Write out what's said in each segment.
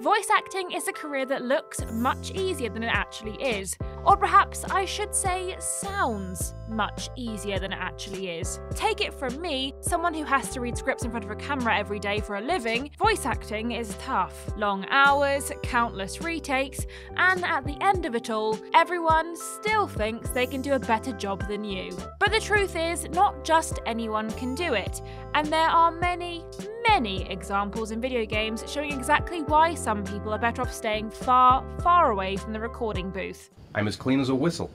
Voice acting is a career that looks much easier than it actually is. Or perhaps I should say, sounds much easier than it actually is. Take it from me, someone who has to read scripts in front of a camera every day for a living, voice acting is tough. Long hours, countless retakes, and at the end of it all, everyone still thinks they can do a better job than you. But the truth is, not just anyone can do it, and there are many, many examples in video games showing exactly why some people are better off staying far, far away from the recording booth. I'm as clean as a whistle.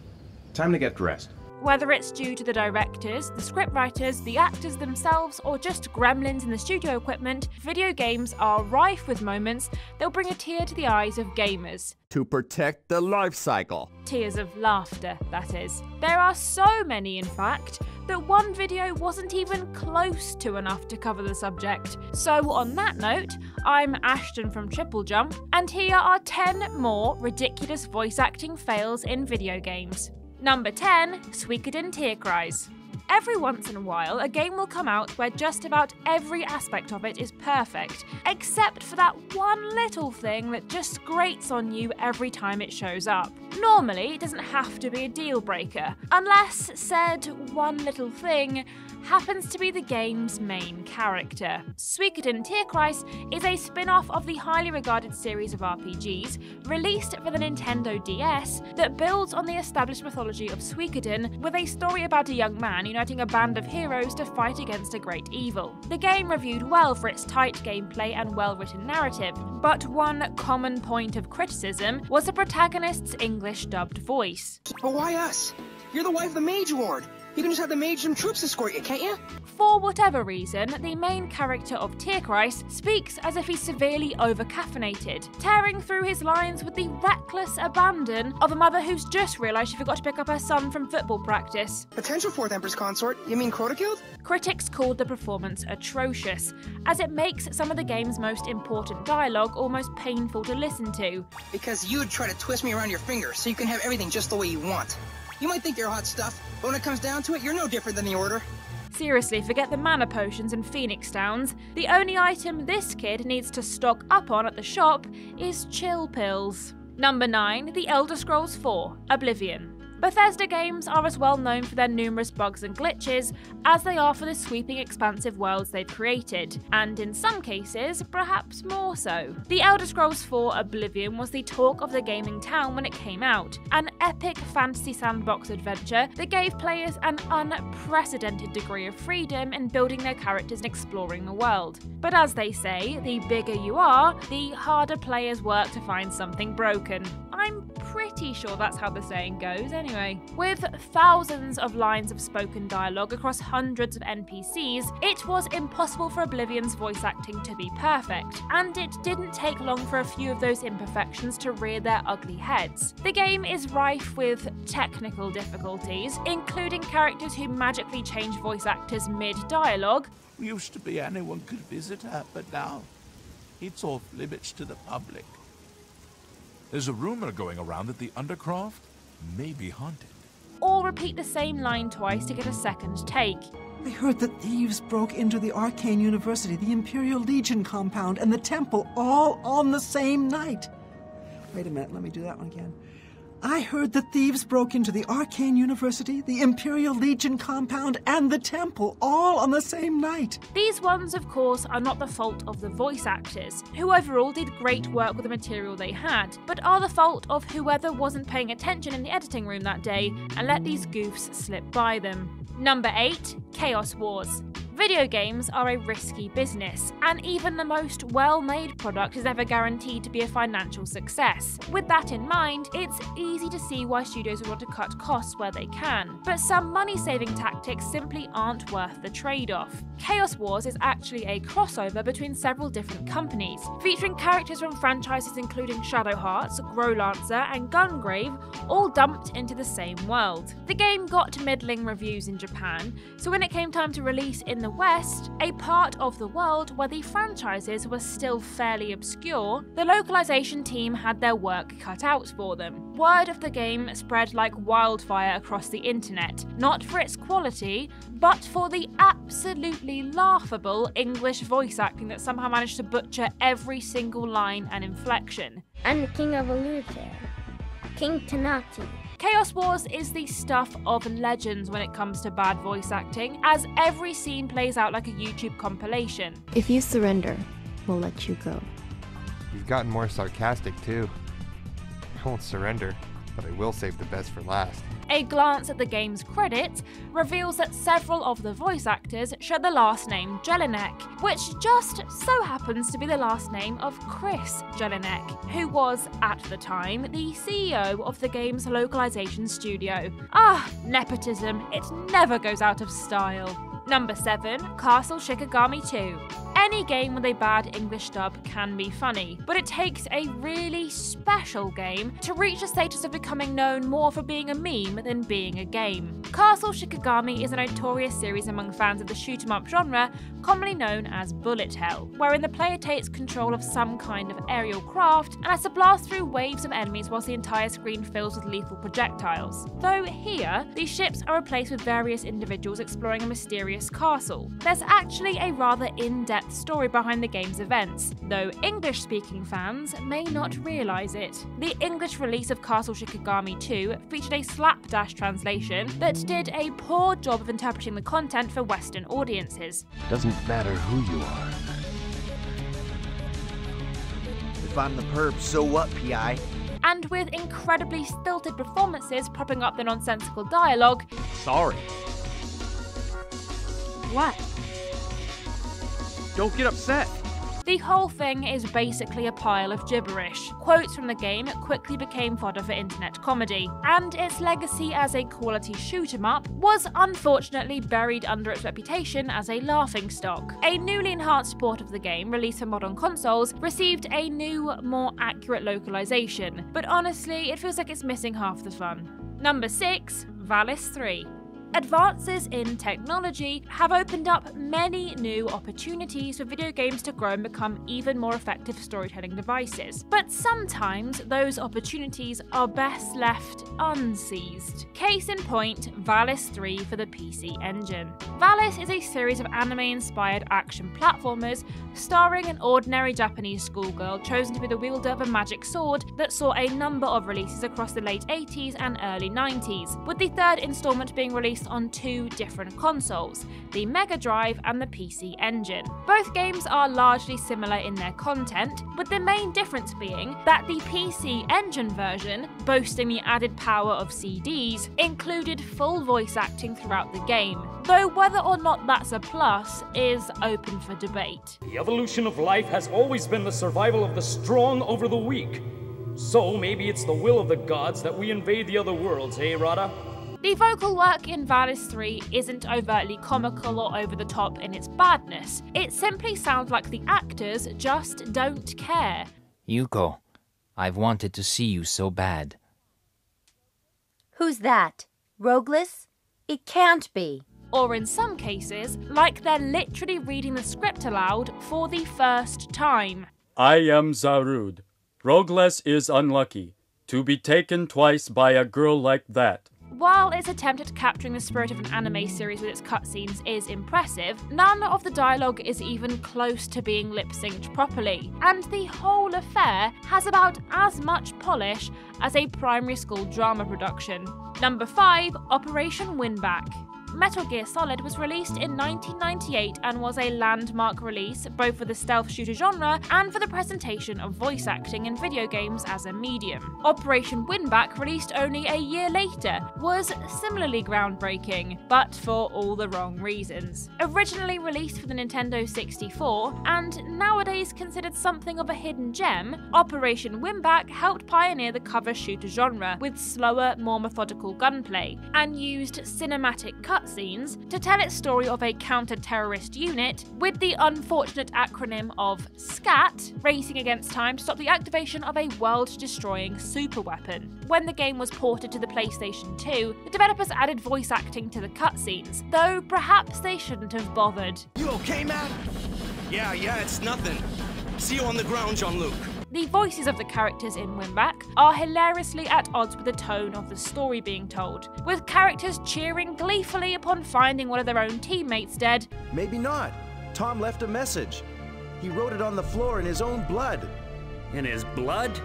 Time to get dressed. Whether it's due to the directors, the scriptwriters, the actors themselves, or just gremlins in the studio equipment, video games are rife with moments that'll bring a tear to the eyes of gamers. To protect the life cycle. Tears of laughter, that is. There are so many, in fact, that one video wasn't even close to enough to cover the subject. So, on that note, I'm Ashton from Triple Jump, and here are 10 more ridiculous voice acting fails in video games. Number 10 Suikoden Tierkreis. Every once in a while, a game will come out where just about every aspect of it is perfect, except for that one little thing that just grates on you every time it shows up. Normally, it doesn't have to be a deal breaker, unless said one little thing happens to be the game's main character. Suikoden Tierkreis is a spin off of the highly regarded series of RPGs released for the Nintendo DS that builds on the established mythology of Suikoden with a story about a young man uniting a band of heroes to fight against a great evil. The game reviewed well for its tight gameplay and well written narrative, but one common point of criticism was the protagonist's English dubbed voice. But why us? You're the wife of the Mage Lord. You can just have the mage and troops escort you, can't you? For whatever reason, the main character of Tierkreis speaks as if he's severely overcaffeinated, tearing through his lines with the reckless abandon of a mother who's just realised she forgot to pick up her son from football practice. Potential Fourth Empress consort? You mean Crota Critics called the performance atrocious, as it makes some of the game's most important dialogue almost painful to listen to. Because you'd try to twist me around your finger so you can have everything just the way you want. You might think you're hot stuff, but when it comes down to it, you're no different than the Order. Seriously, forget the mana potions and phoenix downs. The only item this kid needs to stock up on at the shop is chill pills. Number 9, The Elder Scrolls 4 Oblivion. Bethesda games are as well known for their numerous bugs and glitches as they are for the sweeping expansive worlds they've created, and in some cases, perhaps more so. The Elder Scrolls 4 Oblivion was the talk of the gaming town when it came out, an epic fantasy sandbox adventure that gave players an unprecedented degree of freedom in building their characters and exploring the world. But as they say, the bigger you are, the harder players work to find something broken. I'm pretty sure that's how the saying goes, anyway. With thousands of lines of spoken dialogue across hundreds of NPCs, it was impossible for Oblivion's voice acting to be perfect, and it didn't take long for a few of those imperfections to rear their ugly heads. The game is rife with technical difficulties, including characters who magically change voice actors mid dialogue. Used to be anyone could visit her, but now it's off limits to the public. There's a rumor going around that the Undercroft may be haunted. Or repeat the same line twice to get a second take. I heard that thieves broke into the Arcane University, the Imperial Legion compound, and the temple all on the same night. Wait a minute, let me do that one again. I heard the thieves broke into the Arcane University, the Imperial Legion compound, and the temple all on the same night. These ones, of course, are not the fault of the voice actors, who overall did great work with the material they had, but are the fault of whoever wasn't paying attention in the editing room that day and let these goofs slip by them. Number 8 Chaos Wars. Video games are a risky business, and even the most well made product is never guaranteed to be a financial success. With that in mind, it's easy to see why studios would want to cut costs where they can, but some money saving tactics simply aren't worth the trade off. Chaos Wars is actually a crossover between several different companies, featuring characters from franchises including Shadow Hearts, Growlancer, and Gungrave, all dumped into the same world. The game got middling reviews in Japan, so when it came time to release in the West, a part of the world where the franchises were still fairly obscure, the localization team had their work cut out for them. Word of the game spread like wildfire across the internet, not for its quality, but for the absolutely laughable English voice acting that somehow managed to butcher every single line and inflection. I'm the king of Eleuthère. King Tanati. Chaos Wars is the stuff of legends when it comes to bad voice acting, as every scene plays out like a YouTube compilation. If you surrender, we'll let you go. You've gotten more sarcastic, too. I won't surrender, but I will save the best for last. A glance at the game's credits reveals that several of the voice actors share the last name Jelinek, which just so happens to be the last name of Chris Jelinek, who was, at the time, the CEO of the game's localization studio. Ah, nepotism, it never goes out of style. Number 7, Castle Shikigami 2. Any game with a bad English dub can be funny, but it takes a really special game to reach the status of becoming known more for being a meme than being a game. Castle Shikigami is a notorious series among fans of the shoot 'em up genre, commonly known as bullet hell, wherein the player takes control of some kind of aerial craft and has to blast through waves of enemies whilst the entire screen fills with lethal projectiles. Though here, these ships are replaced with various individuals exploring a mysterious castle. There's actually a rather in-depth story behind the game's events, though English speaking fans may not realise it. The English release of Castle Shikigami 2 featured a slapdash translation that did a poor job of interpreting the content for Western audiences. Doesn't matter who you are. If I'm the perp, so what, PI? And with incredibly stilted performances propping up the nonsensical dialogue. Sorry. What? Don't get upset. The whole thing is basically a pile of gibberish. Quotes from the game quickly became fodder for internet comedy, and its legacy as a quality shoot 'em up was unfortunately buried under its reputation as a laughingstock. A newly enhanced port of the game, released for modern consoles, received a new, more accurate localization, but honestly, it feels like it's missing half the fun. Number 6, Valis 3. Advances in technology have opened up many new opportunities for video games to grow and become even more effective storytelling devices. But sometimes those opportunities are best left unseized. Case in point, Valis 3 for the PC Engine. Valis is a series of anime inspired action platformers starring an ordinary Japanese schoolgirl chosen to be the wielder of a magic sword that saw a number of releases across the late 80s and early 90s, with the third installment being released on two different consoles, the Mega Drive and the PC Engine. Both games are largely similar in their content, with the main difference being that the PC Engine version, boasting the added power of CDs, included full voice acting throughout the game, though whether or not that's a plus is open for debate. The evolution of life has always been the survival of the strong over the weak. So maybe it's the will of the gods that we invade the other worlds, eh, Rada? The vocal work in Valis 3 isn't overtly comical or over the top in its badness. It simply sounds like the actors just don't care. Yuko, I've wanted to see you so bad. Who's that? Rogueless? It can't be. Or in some cases, like they're literally reading the script aloud for the first time. I am Zarud. Rogueless is unlucky. To be taken twice by a girl like that. While its attempt at capturing the spirit of an anime series with its cutscenes is impressive, none of the dialogue is even close to being lip synced properly, and the whole affair has about as much polish as a primary school drama production. Number 5 Operation Winback. Metal Gear Solid was released in 1998 and was a landmark release both for the stealth shooter genre and for the presentation of voice acting in video games as a medium. Operation Winback, released only a year later, was similarly groundbreaking, but for all the wrong reasons. Originally released for the Nintendo 64 and nowadays considered something of a hidden gem, Operation Winback helped pioneer the cover shooter genre with slower, more methodical gunplay and used cinematic cut cutscenes to tell its story of a counter terrorist unit with the unfortunate acronym of SCAT racing against time to stop the activation of a world destroying superweapon. When the game was ported to the PlayStation 2, the developers added voice acting to the cutscenes, though perhaps they shouldn't have bothered. You okay, man? Yeah, yeah, it's nothing. See you on the ground, Jean-Luc. The voices of the characters in Winback are hilariously at odds with the tone of the story being told, with characters cheering gleefully upon finding one of their own teammates dead. Maybe not. Tom left a message. He wrote it on the floor in his own blood. In his blood?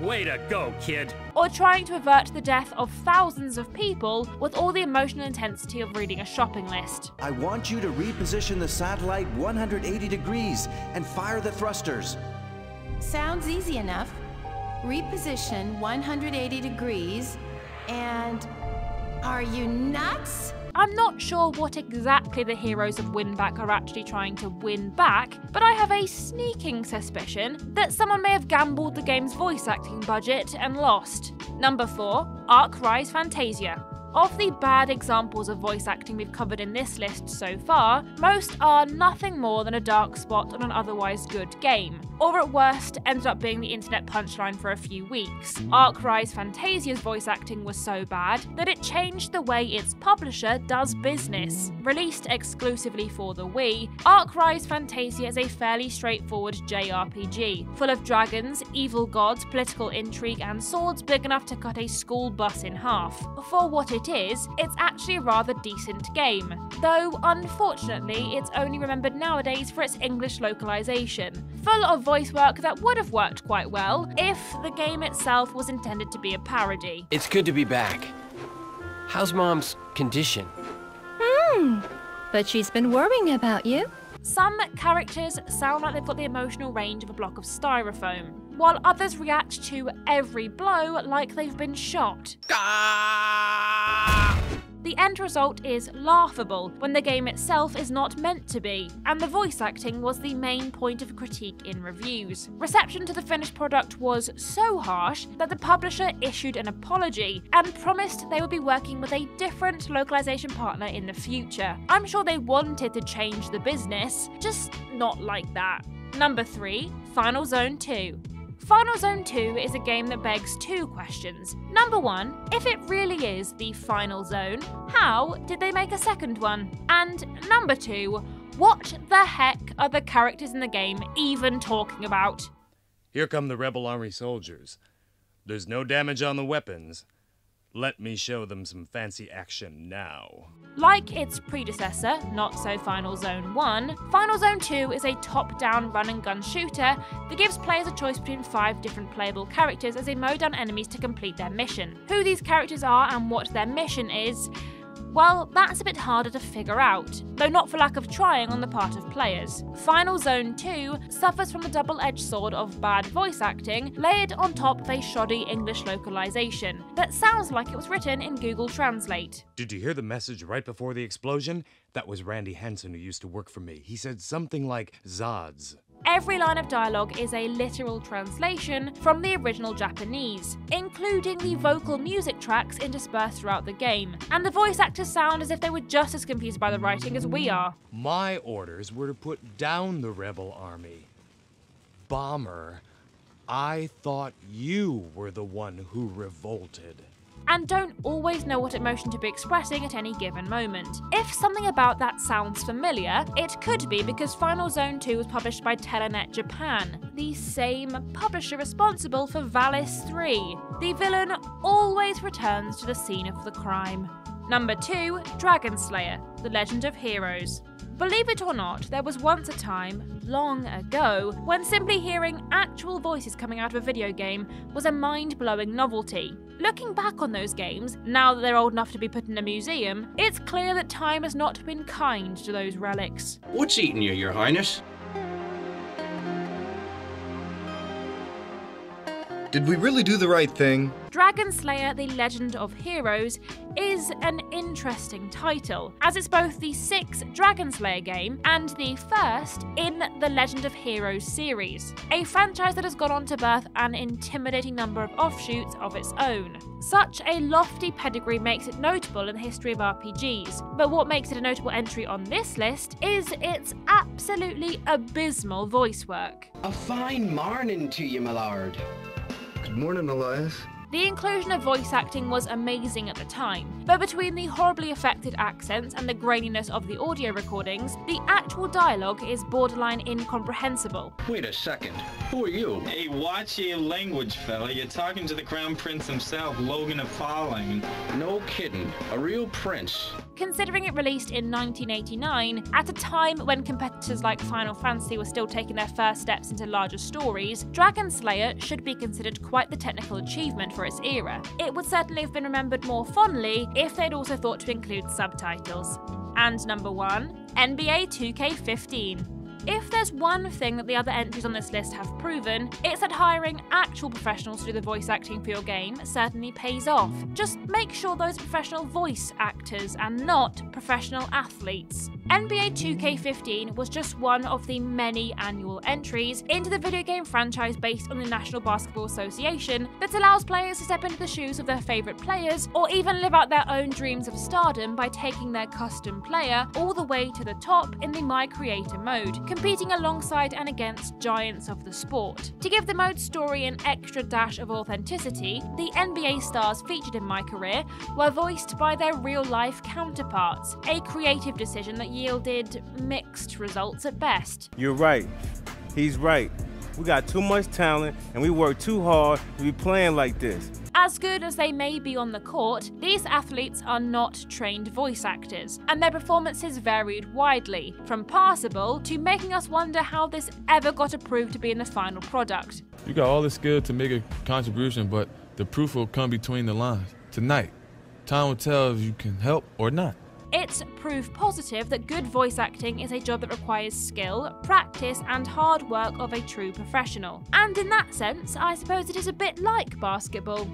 Way to go, kid. Or trying to avert the death of thousands of people with all the emotional intensity of reading a shopping list. I want you to reposition the satellite 180 degrees and fire the thrusters. Sounds easy enough. Reposition 180 degrees and. Are you nuts? I'm not sure what exactly the heroes of Winback are actually trying to win back, but I have a sneaking suspicion that someone may have gambled the game's voice acting budget and lost. Number 4 Arc Rise Fantasia. Of the bad examples of voice acting we've covered in this list so far, most are nothing more than a dark spot on an otherwise good game, or at worst ended up being the internet punchline for a few weeks. Arc Rise Fantasia's voice acting was so bad that it changed the way its publisher does business. Released exclusively for the Wii, Arc Rise Fantasia is a fairly straightforward JRPG, full of dragons, evil gods, political intrigue, and swords big enough to cut a school bus in half. For what it is, it's actually a rather decent game, though unfortunately it's only remembered nowadays for its English localization, full of voice work that would have worked quite well if the game itself was intended to be a parody. It's good to be back. How's Mom's condition? Hmm, but she's been worrying about you. Some characters sound like they've got the emotional range of a block of styrofoam, while others react to every blow like they've been shot. The end result is laughable when the game itself is not meant to be, and the voice acting was the main point of critique in reviews. Reception to the finished product was so harsh that the publisher issued an apology and promised they would be working with a different localization partner in the future. I'm sure they wanted to change the business, just not like that. Number 3 Final Zone 2. Final Zone 2 is a game that begs two questions. Number one, if it really is the final zone, how did they make a second one? And number two, what the heck are the characters in the game even talking about? Here come the Rebel Army soldiers. There's no damage on the weapons. Let me show them some fancy action now. Like its predecessor, Not So Final Zone 1, Final Zone 2 is a top down run and gun shooter that gives players a choice between five different playable characters as they mow down enemies to complete their mission. Who these characters are and what their mission is well, that's a bit harder to figure out, though not for lack of trying on the part of players. Final Zone 2 suffers from the double edged sword of bad voice acting layered on top of a shoddy English localization that sounds like it was written in Google Translate. Did you hear the message right before the explosion? That was Randy Hansen who used to work for me. He said something like Zods. Every line of dialogue is a literal translation from the original Japanese, including the vocal music tracks interspersed throughout the game, and the voice actors sound as if they were just as confused by the writing as we are. My orders were to put down the rebel army. Bomber, I thought you were the one who revolted and don't always know what emotion to be expressing at any given moment. If something about that sounds familiar, it could be because Final Zone 2 was published by Telenet Japan, the same publisher responsible for Valis 3. The villain always returns to the scene of the crime. Number 2, Dragon Slayer, The Legend of Heroes. Believe it or not, there was once a time, long ago, when simply hearing actual voices coming out of a video game was a mind blowing novelty. Looking back on those games, now that they're old enough to be put in a museum, it's clear that time has not been kind to those relics. What's eating you, Your Highness? Did we really do the right thing? Dragon Slayer The Legend of Heroes is an interesting title, as it's both the sixth Dragon Slayer game and the first in the Legend of Heroes series, a franchise that has gone on to birth an intimidating number of offshoots of its own. Such a lofty pedigree makes it notable in the history of RPGs, but what makes it a notable entry on this list is its absolutely abysmal voice work. A fine morning to you, my lord. Good morning, Elias. The inclusion of voice acting was amazing at the time, but between the horribly affected accents and the graininess of the audio recordings, the actual dialogue is borderline incomprehensible. Wait a second. Who are you? Hey, watch your language, fella. You're talking to the Crown Prince himself, Logan of Falling. No kidding. A real prince. Considering it released in 1989, at a time when competitors like Final Fantasy were still taking their first steps into larger stories, Dragon Slayer should be considered quite the technical achievement for its era. It would certainly have been remembered more fondly if they'd also thought to include subtitles. And number one, NBA 2K15. If there's one thing that the other entries on this list have proven, it's that hiring actual professionals to do the voice acting for your game certainly pays off. Just make sure those professional voice actors and not professional athletes. NBA 2K15 was just one of the many annual entries into the video game franchise based on the National Basketball Association that allows players to step into the shoes of their favourite players or even live out their own dreams of stardom by taking their custom player all the way to the top in the My Career mode, competing alongside and against giants of the sport. To give the mode's story an extra dash of authenticity, the NBA stars featured in My Career were voiced by their real life counterparts, a creative decision that yielded mixed results at best. You're right. He's right. We got too much talent and we work too hard to be playing like this. As good as they may be on the court, these athletes are not trained voice actors, and their performances varied widely, from passable to making us wonder how this ever got approved to be in the final product. You got all the skill to make a contribution, but the proof will come between the lines. Tonight, time will tell if you can help or not. It's proof positive that good voice acting is a job that requires skill, practice, and hard work of a true professional. And in that sense, I suppose it is a bit like basketball.